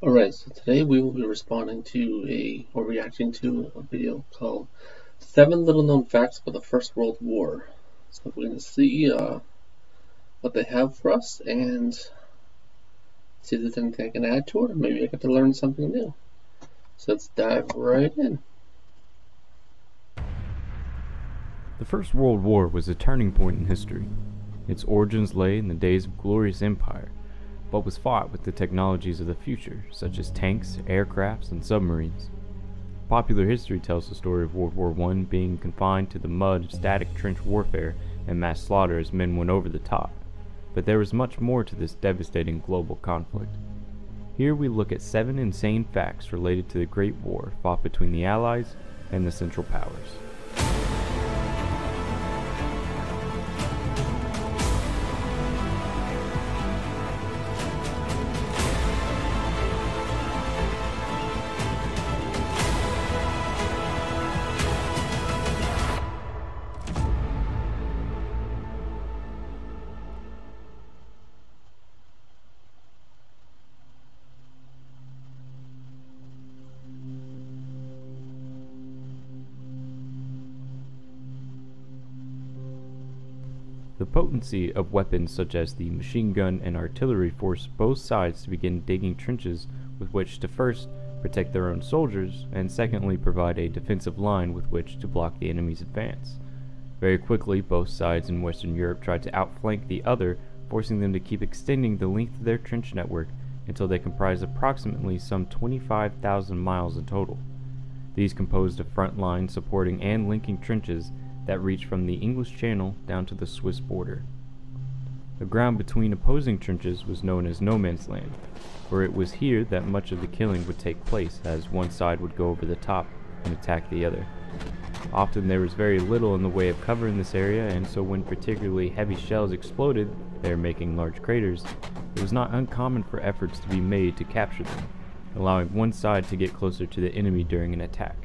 Alright, so today we will be responding to a, or reacting to a video called Seven Little Known Facts About the First World War. So we're going to see uh, what they have for us and see if there's anything I can add to it, or maybe I get to learn something new. So let's dive right in. The First World War was a turning point in history. Its origins lay in the days of glorious empire but was fought with the technologies of the future, such as tanks, aircrafts, and submarines. Popular history tells the story of World War I being confined to the mud, of static trench warfare, and mass slaughter as men went over the top, but there was much more to this devastating global conflict. Here we look at seven insane facts related to the Great War fought between the Allies and the Central Powers. Potency of weapons such as the machine gun and artillery forced both sides to begin digging trenches with which to first protect their own soldiers, and secondly provide a defensive line with which to block the enemy's advance. Very quickly, both sides in Western Europe tried to outflank the other, forcing them to keep extending the length of their trench network until they comprised approximately some 25,000 miles in total. These composed a front line supporting and linking trenches that reached from the English Channel down to the Swiss border. The ground between opposing trenches was known as no man's land, for it was here that much of the killing would take place as one side would go over the top and attack the other. Often there was very little in the way of cover in this area, and so when particularly heavy shells exploded, there making large craters, it was not uncommon for efforts to be made to capture them, allowing one side to get closer to the enemy during an attack.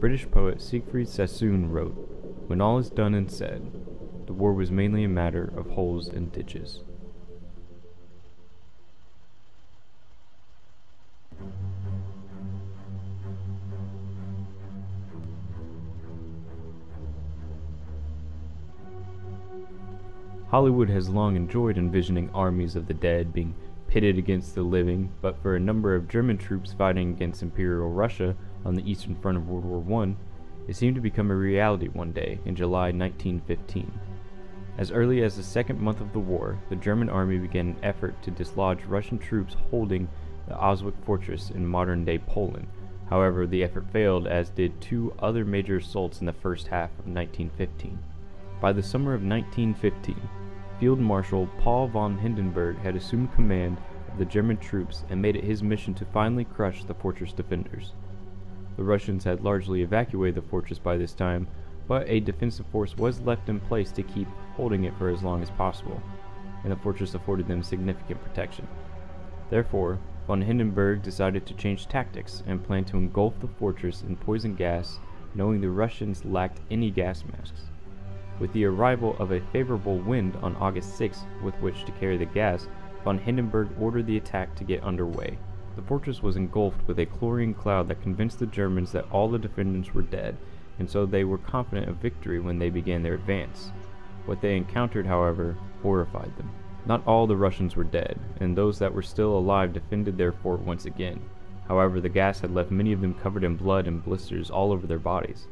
British poet Siegfried Sassoon wrote, when all is done and said, the war was mainly a matter of holes and ditches. Hollywood has long enjoyed envisioning armies of the dead being pitted against the living, but for a number of German troops fighting against Imperial Russia on the eastern front of World War I, it seemed to become a reality one day in July 1915. As early as the second month of the war, the German army began an effort to dislodge Russian troops holding the Osowiec fortress in modern-day Poland. However, the effort failed as did two other major assaults in the first half of 1915. By the summer of 1915, Field Marshal Paul von Hindenburg had assumed command of the German troops and made it his mission to finally crush the fortress defenders. The Russians had largely evacuated the fortress by this time, but a defensive force was left in place to keep holding it for as long as possible, and the fortress afforded them significant protection. Therefore, von Hindenburg decided to change tactics and planned to engulf the fortress in poison gas, knowing the Russians lacked any gas masks. With the arrival of a favorable wind on August 6 with which to carry the gas, von Hindenburg ordered the attack to get underway. The fortress was engulfed with a chlorine cloud that convinced the Germans that all the defendants were dead, and so they were confident of victory when they began their advance. What they encountered, however, horrified them. Not all the Russians were dead, and those that were still alive defended their fort once again. However, the gas had left many of them covered in blood and blisters all over their bodies.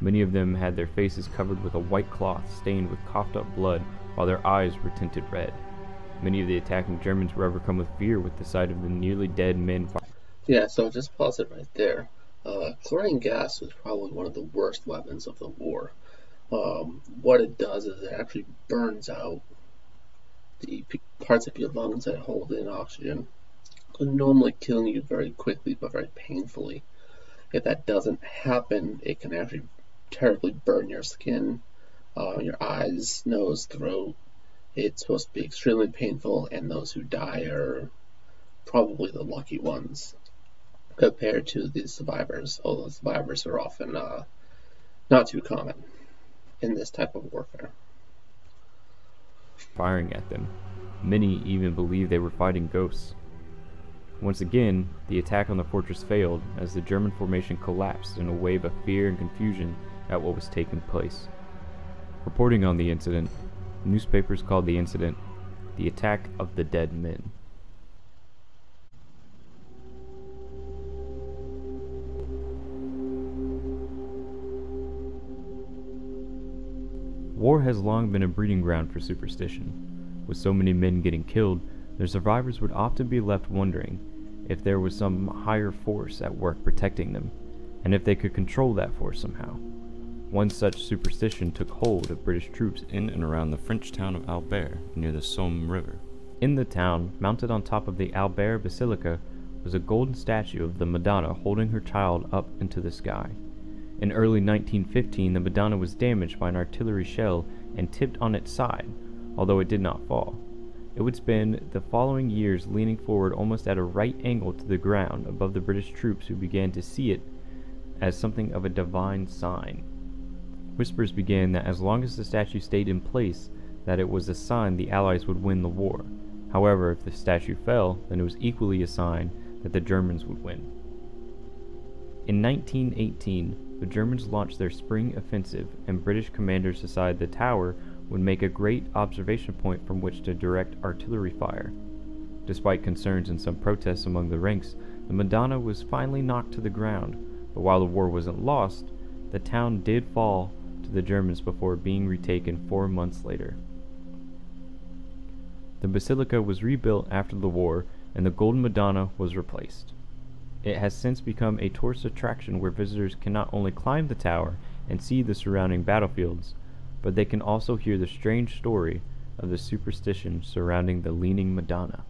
Many of them had their faces covered with a white cloth stained with coughed up blood, while their eyes were tinted red. Many of the attacking Germans were overcome with fear with the sight of the nearly dead men. Yeah, so just pause it right there. Uh, chlorine gas was probably one of the worst weapons of the war. Um, what it does is it actually burns out the parts of your lungs that hold in oxygen, normally killing you very quickly but very painfully. If that doesn't happen, it can actually terribly burn your skin, uh, your eyes, nose, throat, it's supposed to be extremely painful, and those who die are probably the lucky ones compared to the survivors, although survivors are often uh, not too common in this type of warfare. Firing at them. Many even believed they were fighting ghosts. Once again, the attack on the fortress failed as the German formation collapsed in a wave of fear and confusion at what was taking place. Reporting on the incident, newspapers called the incident the Attack of the Dead Men. War has long been a breeding ground for superstition. With so many men getting killed, their survivors would often be left wondering if there was some higher force at work protecting them, and if they could control that force somehow. One such superstition took hold of British troops in and around the French town of Albert near the Somme River. In the town, mounted on top of the Albert Basilica, was a golden statue of the Madonna holding her child up into the sky. In early 1915, the Madonna was damaged by an artillery shell and tipped on its side, although it did not fall. It would spend the following years leaning forward almost at a right angle to the ground above the British troops who began to see it as something of a divine sign. Whispers began that as long as the statue stayed in place, that it was a sign the Allies would win the war. However, if the statue fell, then it was equally a sign that the Germans would win. In 1918, the Germans launched their spring offensive, and British commanders decided the tower would make a great observation point from which to direct artillery fire. Despite concerns and some protests among the ranks, the Madonna was finally knocked to the ground, but while the war wasn't lost, the town did fall the Germans before being retaken four months later. The basilica was rebuilt after the war, and the Golden Madonna was replaced. It has since become a tourist attraction where visitors can not only climb the tower and see the surrounding battlefields, but they can also hear the strange story of the superstition surrounding the Leaning Madonna.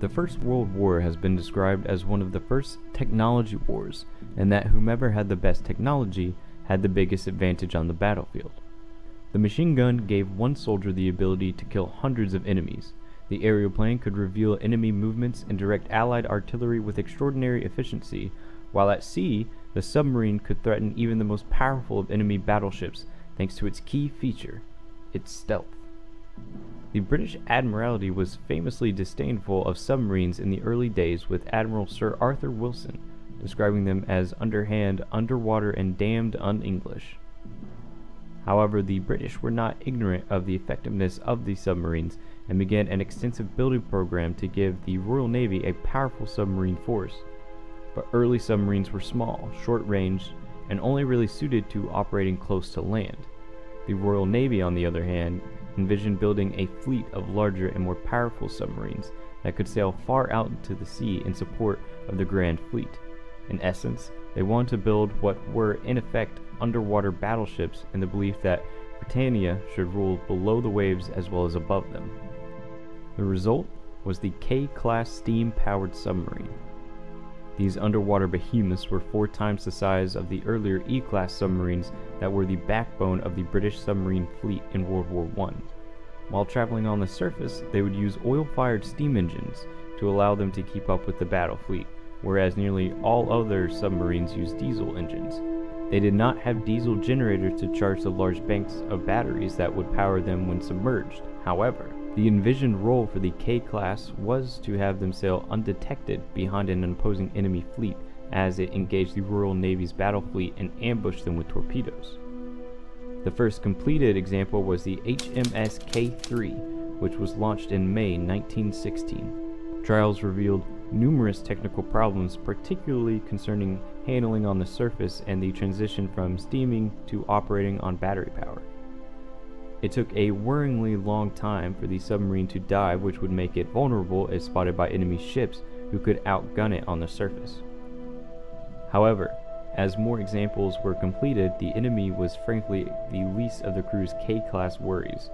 The First World War has been described as one of the first technology wars, and that whomever had the best technology had the biggest advantage on the battlefield. The machine gun gave one soldier the ability to kill hundreds of enemies. The aeroplane could reveal enemy movements and direct Allied artillery with extraordinary efficiency, while at sea, the submarine could threaten even the most powerful of enemy battleships thanks to its key feature, its stealth. The British Admiralty was famously disdainful of submarines in the early days, with Admiral Sir Arthur Wilson describing them as underhand, underwater, and damned un English. However, the British were not ignorant of the effectiveness of these submarines and began an extensive building program to give the Royal Navy a powerful submarine force. But early submarines were small, short range, and only really suited to operating close to land. The Royal Navy, on the other hand, envisioned building a fleet of larger and more powerful submarines that could sail far out into the sea in support of the Grand Fleet. In essence, they wanted to build what were in effect underwater battleships in the belief that Britannia should rule below the waves as well as above them. The result was the K-class steam-powered submarine. These underwater behemoths were four times the size of the earlier E-class submarines that were the backbone of the British submarine fleet in World War I. While traveling on the surface, they would use oil-fired steam engines to allow them to keep up with the battle fleet, whereas nearly all other submarines used diesel engines. They did not have diesel generators to charge the large banks of batteries that would power them when submerged. However, the envisioned role for the K-class was to have them sail undetected behind an imposing enemy fleet as it engaged the Royal Navy's battle fleet and ambushed them with torpedoes. The first completed example was the HMS K3, which was launched in May 1916. Trials revealed numerous technical problems, particularly concerning handling on the surface and the transition from steaming to operating on battery power. It took a worryingly long time for the submarine to dive, which would make it vulnerable if spotted by enemy ships who could outgun it on the surface. However, as more examples were completed, the enemy was frankly the least of the crew's K-class worries.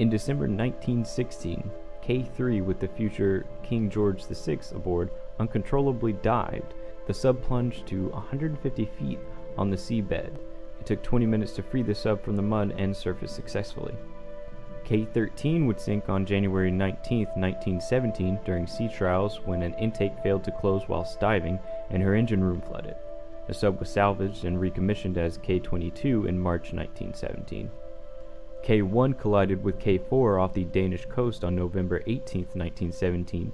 In December 1916, K-3 with the future King George VI aboard uncontrollably dived. The sub plunged to 150 feet on the seabed it took 20 minutes to free the sub from the mud and surface successfully. K-13 would sink on January 19, 1917 during sea trials when an intake failed to close whilst diving and her engine room flooded. The sub was salvaged and recommissioned as K 22 in March 1917. K 1 collided with K 4 off the Danish coast on November 18, 1917,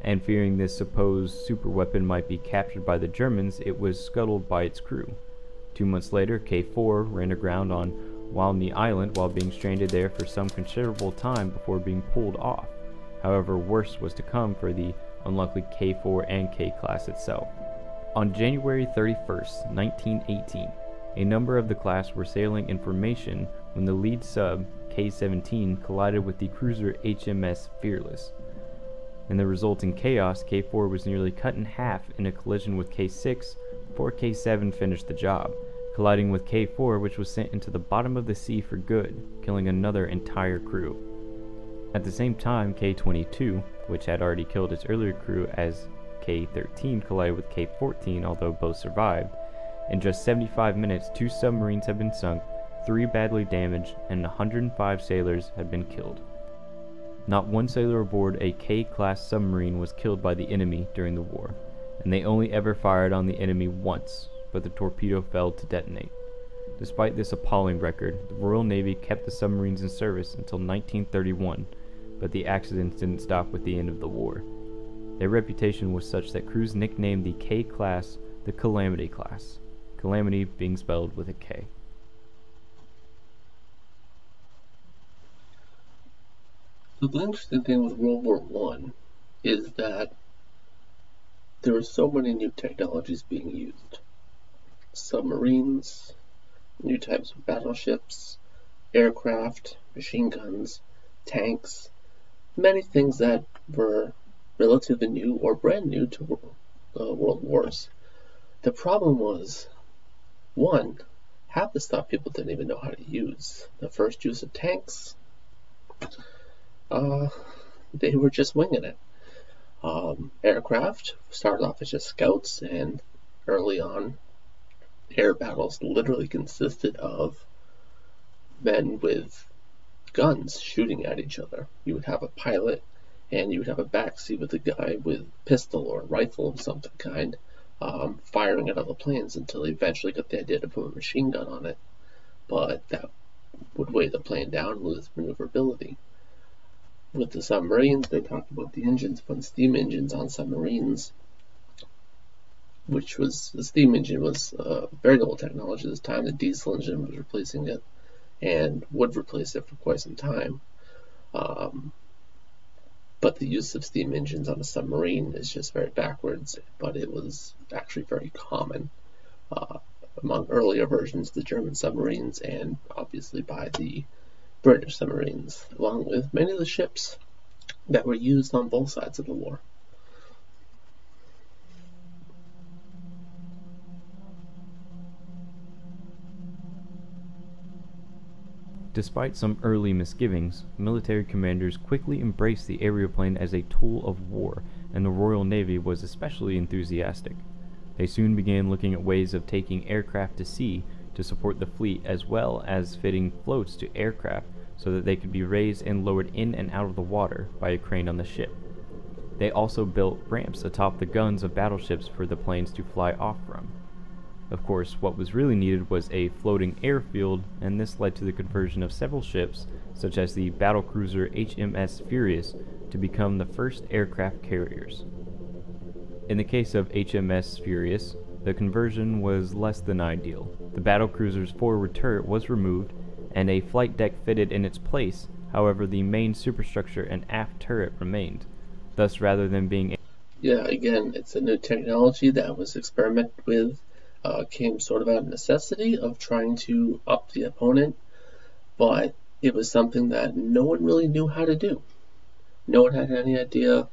and fearing this supposed superweapon might be captured by the Germans, it was scuttled by its crew. Two months later, K 4 ran aground on Walney Island while being stranded there for some considerable time before being pulled off. However, worse was to come for the unlucky K 4 and K class itself. On January 31, 1918, a number of the class were sailing in formation when the lead sub, K 17, collided with the cruiser HMS Fearless. In the resulting chaos, K 4 was nearly cut in half in a collision with K 6 before K 7 finished the job, colliding with K 4, which was sent into the bottom of the sea for good, killing another entire crew. At the same time, K 22, which had already killed its earlier crew as K-13 collided with K-14, although both survived. In just 75 minutes, two submarines had been sunk, three badly damaged, and 105 sailors had been killed. Not one sailor aboard a K-class submarine was killed by the enemy during the war, and they only ever fired on the enemy once, but the torpedo failed to detonate. Despite this appalling record, the Royal Navy kept the submarines in service until 1931, but the accidents didn't stop with the end of the war. Their reputation was such that crews nicknamed the K class the Calamity class, Calamity being spelled with a K. The interesting thing with World War One is that there were so many new technologies being used. Submarines, new types of battleships, aircraft, machine guns, tanks, many things that were relatively new or brand new to uh, world wars. The problem was, one, half the stuff people didn't even know how to use. The first use of tanks, uh, they were just winging it. Um, aircraft started off as just scouts, and early on, air battles literally consisted of men with guns shooting at each other. You would have a pilot and you would have a backseat with a guy with pistol or rifle of some kind um, firing at other planes until they eventually got the idea to put a machine gun on it. But that would weigh the plane down and lose maneuverability. With the submarines, they talked about the engines, putting steam engines on submarines, which was the steam engine was a very old technology at this time. The diesel engine was replacing it and would replace it for quite some time. Um, but the use of steam engines on a submarine is just very backwards, but it was actually very common uh, among earlier versions of the German submarines and obviously by the British submarines, along with many of the ships that were used on both sides of the war. Despite some early misgivings, military commanders quickly embraced the aeroplane as a tool of war, and the Royal Navy was especially enthusiastic. They soon began looking at ways of taking aircraft to sea to support the fleet as well as fitting floats to aircraft so that they could be raised and lowered in and out of the water by a crane on the ship. They also built ramps atop the guns of battleships for the planes to fly off from. Of course, what was really needed was a floating airfield, and this led to the conversion of several ships, such as the battlecruiser HMS Furious, to become the first aircraft carriers. In the case of HMS Furious, the conversion was less than ideal. The battlecruiser's forward turret was removed, and a flight deck fitted in its place, however, the main superstructure and aft turret remained. Thus, rather than being yeah, again, it's a new technology that was experimented with uh, came sort of out of necessity of trying to up the opponent, but it was something that no one really knew how to do. No one had any idea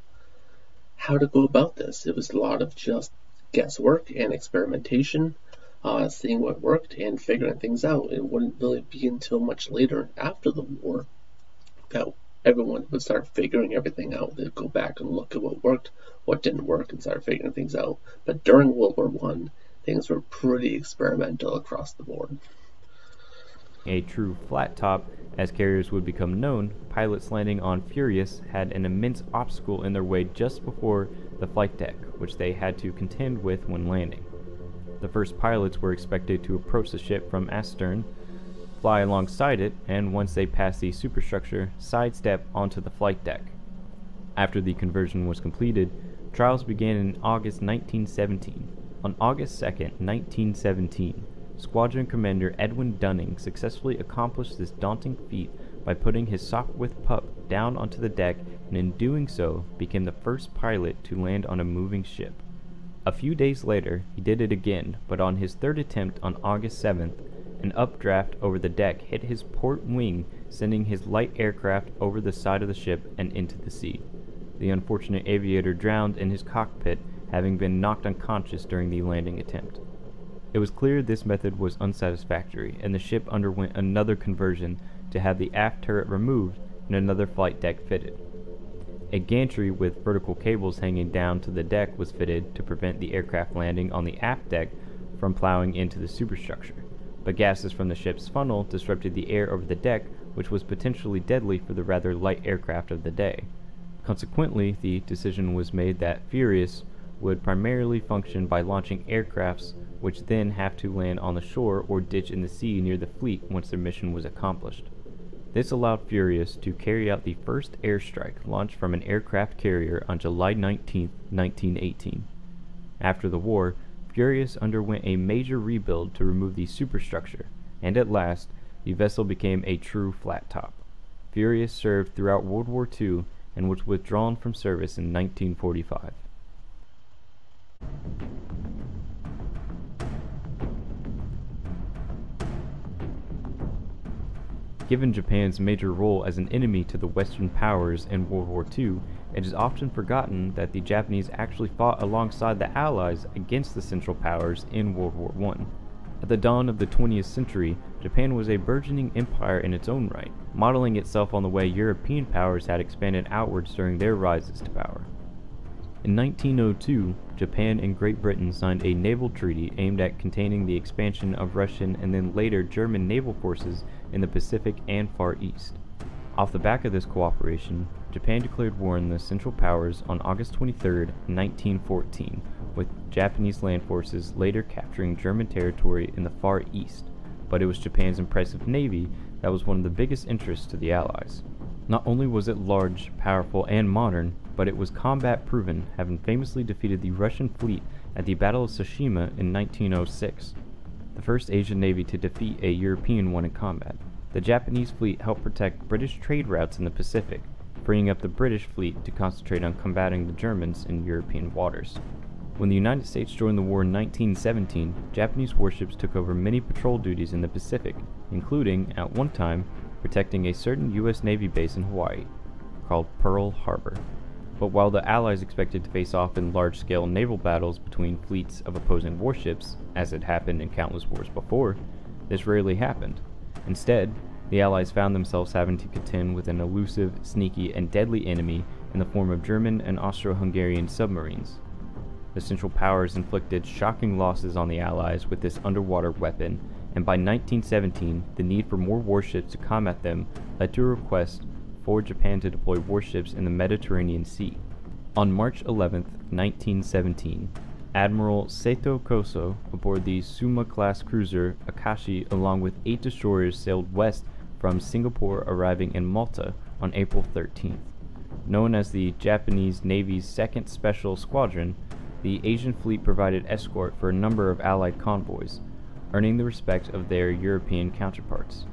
how to go about this. It was a lot of just guesswork and experimentation, uh, seeing what worked and figuring things out. It wouldn't really be until much later after the war that everyone would start figuring everything out. They'd go back and look at what worked, what didn't work, and start figuring things out. But during World War One, things were pretty experimental across the board. A true flat top, as carriers would become known, pilots landing on Furious had an immense obstacle in their way just before the flight deck, which they had to contend with when landing. The first pilots were expected to approach the ship from astern, fly alongside it, and once they passed the superstructure, sidestep onto the flight deck. After the conversion was completed, trials began in August 1917. On August 2, 1917, Squadron Commander Edwin Dunning successfully accomplished this daunting feat by putting his Sopwith pup down onto the deck and in doing so became the first pilot to land on a moving ship. A few days later, he did it again, but on his third attempt on August 7th, an updraft over the deck hit his port wing, sending his light aircraft over the side of the ship and into the sea. The unfortunate aviator drowned in his cockpit, having been knocked unconscious during the landing attempt. It was clear this method was unsatisfactory, and the ship underwent another conversion to have the aft turret removed and another flight deck fitted. A gantry with vertical cables hanging down to the deck was fitted to prevent the aircraft landing on the aft deck from plowing into the superstructure, but gases from the ship's funnel disrupted the air over the deck, which was potentially deadly for the rather light aircraft of the day. Consequently, the decision was made that Furious would primarily function by launching aircrafts which then have to land on the shore or ditch in the sea near the fleet once their mission was accomplished. This allowed Furious to carry out the first airstrike launched from an aircraft carrier on July 19, 1918. After the war, Furious underwent a major rebuild to remove the superstructure, and at last, the vessel became a true flat top. Furious served throughout World War II and was withdrawn from service in 1945. Given Japan's major role as an enemy to the Western powers in World War II, it is often forgotten that the Japanese actually fought alongside the Allies against the Central Powers in World War I. At the dawn of the 20th century, Japan was a burgeoning empire in its own right, modeling itself on the way European powers had expanded outwards during their rises to power. In 1902, Japan and Great Britain signed a naval treaty aimed at containing the expansion of Russian and then later German naval forces in the Pacific and Far East. Off the back of this cooperation, Japan declared war on the Central Powers on August 23, 1914, with Japanese land forces later capturing German territory in the Far East, but it was Japan's impressive navy that was one of the biggest interests to the Allies. Not only was it large, powerful, and modern, but it was combat proven, having famously defeated the Russian fleet at the Battle of Tsushima in 1906, the first Asian navy to defeat a European one in combat. The Japanese fleet helped protect British trade routes in the Pacific, freeing up the British fleet to concentrate on combating the Germans in European waters. When the United States joined the war in 1917, Japanese warships took over many patrol duties in the Pacific, including, at one time, protecting a certain U.S. Navy base in Hawaii, called Pearl Harbor. But while the Allies expected to face off in large scale naval battles between fleets of opposing warships, as had happened in countless wars before, this rarely happened. Instead, the Allies found themselves having to contend with an elusive, sneaky, and deadly enemy in the form of German and Austro Hungarian submarines. The Central Powers inflicted shocking losses on the Allies with this underwater weapon, and by 1917, the need for more warships to combat them led to a request for Japan to deploy warships in the Mediterranean Sea. On March 11, 1917, Admiral Sato Kozo aboard the Suma-class cruiser Akashi along with eight destroyers sailed west from Singapore arriving in Malta on April 13th. Known as the Japanese Navy's 2nd Special Squadron, the Asian fleet provided escort for a number of Allied convoys, earning the respect of their European counterparts.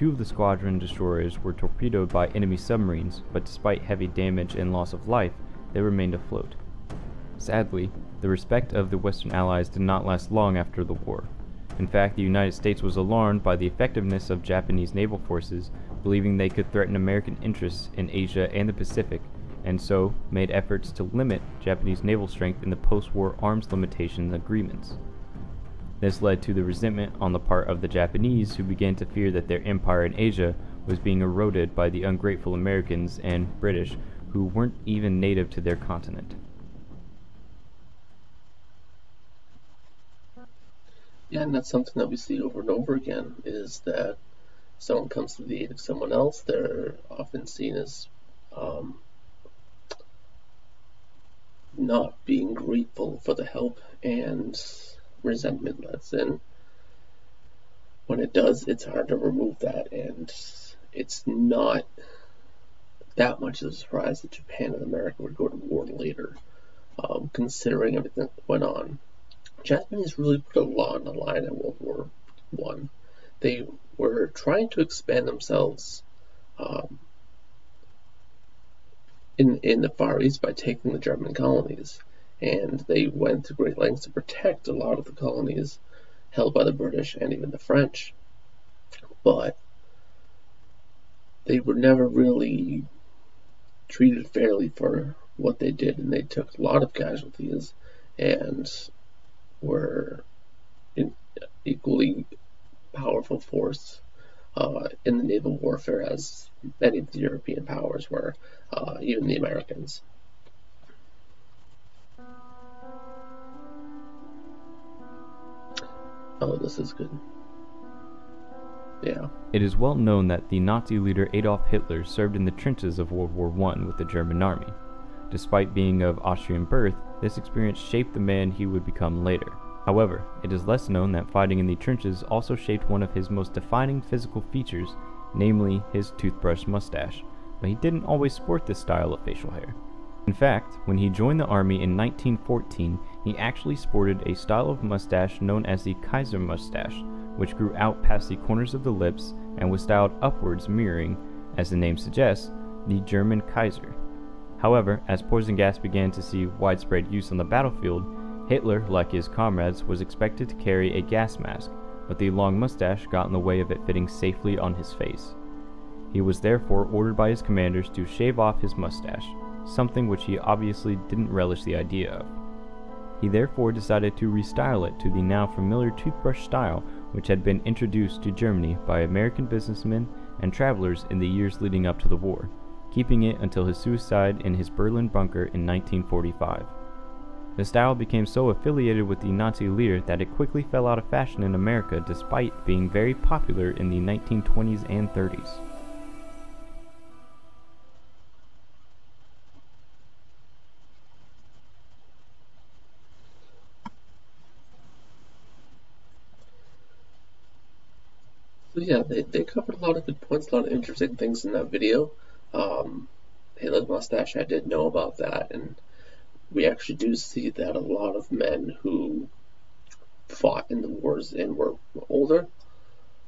Two of the squadron destroyers were torpedoed by enemy submarines, but despite heavy damage and loss of life, they remained afloat. Sadly, the respect of the Western Allies did not last long after the war. In fact, the United States was alarmed by the effectiveness of Japanese naval forces, believing they could threaten American interests in Asia and the Pacific, and so made efforts to limit Japanese naval strength in the post war arms limitation agreements. This led to the resentment on the part of the Japanese, who began to fear that their empire in Asia was being eroded by the ungrateful Americans and British, who weren't even native to their continent. Yeah, and that's something that we see over and over again is that someone comes to the aid of someone else, they're often seen as um, not being grateful for the help and resentment that's in. When it does, it's hard to remove that, and it's not that much of a surprise that Japan and America would go to war later, um, considering everything that went on. Japanese really put a lot on the line in World War One. They were trying to expand themselves um, in in the Far East by taking the German colonies, and they went to great lengths to protect a lot of the colonies held by the British and even the French. But they were never really treated fairly for what they did, and they took a lot of casualties and were an equally powerful force uh, in the naval warfare as many of the European powers were, uh, even the Americans. Oh, this is good. Yeah. It is well known that the Nazi leader Adolf Hitler served in the trenches of World War I with the German army. Despite being of Austrian birth, this experience shaped the man he would become later. However, it is less known that fighting in the trenches also shaped one of his most defining physical features, namely his toothbrush mustache, but he didn't always sport this style of facial hair. In fact, when he joined the army in 1914, he actually sported a style of mustache known as the Kaiser mustache, which grew out past the corners of the lips and was styled upwards, mirroring, as the name suggests, the German Kaiser. However, as poison gas began to see widespread use on the battlefield, Hitler, like his comrades, was expected to carry a gas mask, but the long mustache got in the way of it fitting safely on his face. He was therefore ordered by his commanders to shave off his mustache, something which he obviously didn't relish the idea of. He therefore decided to restyle it to the now familiar toothbrush style which had been introduced to Germany by American businessmen and travelers in the years leading up to the war, keeping it until his suicide in his Berlin bunker in 1945. The style became so affiliated with the Nazi leader that it quickly fell out of fashion in America despite being very popular in the 1920s and 30s. So yeah, they, they covered a lot of good points, a lot of interesting things in that video. Um, Hitler's mustache, I did know about that, and we actually do see that a lot of men who fought in the wars and were older,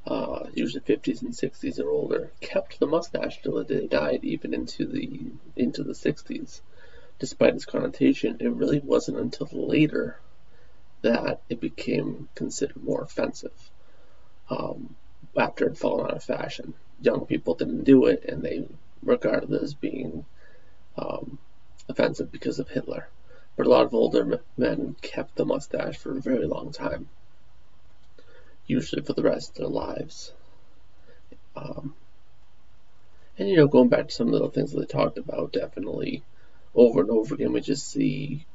uh, usually 50s and 60s or older, kept the mustache till they died, even into the into the 60s. Despite its connotation, it really wasn't until later that it became considered more offensive. Um, after it fallen out of fashion, young people didn't do it, and they regarded it as being um, offensive because of Hitler. But a lot of older men kept the mustache for a very long time, usually for the rest of their lives. Um, and you know, going back to some of the things that they talked about, definitely over and over again, we just see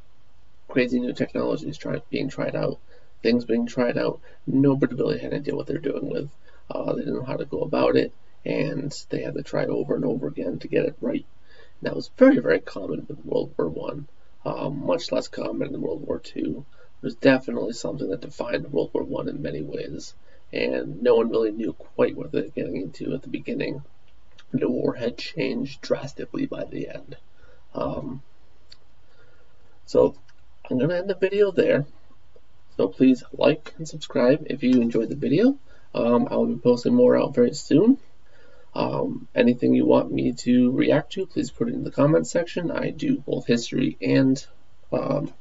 crazy new technologies being tried out, things being tried out. Nobody really had an idea what they're doing with. Uh, they didn't know how to go about it, and they had to try over and over again to get it right. That was very, very common with World War One. Um, much less common in World War Two. It was definitely something that defined World War One in many ways, and no one really knew quite what they were getting into at the beginning. The war had changed drastically by the end. Um, so I'm going to end the video there. So please like and subscribe if you enjoyed the video. Um, I will be posting more out very soon. Um, anything you want me to react to, please put it in the comments section. I do both history and um,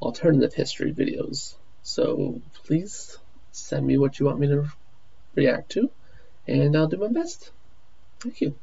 alternative history videos. So please send me what you want me to react to, and I'll do my best. Thank you.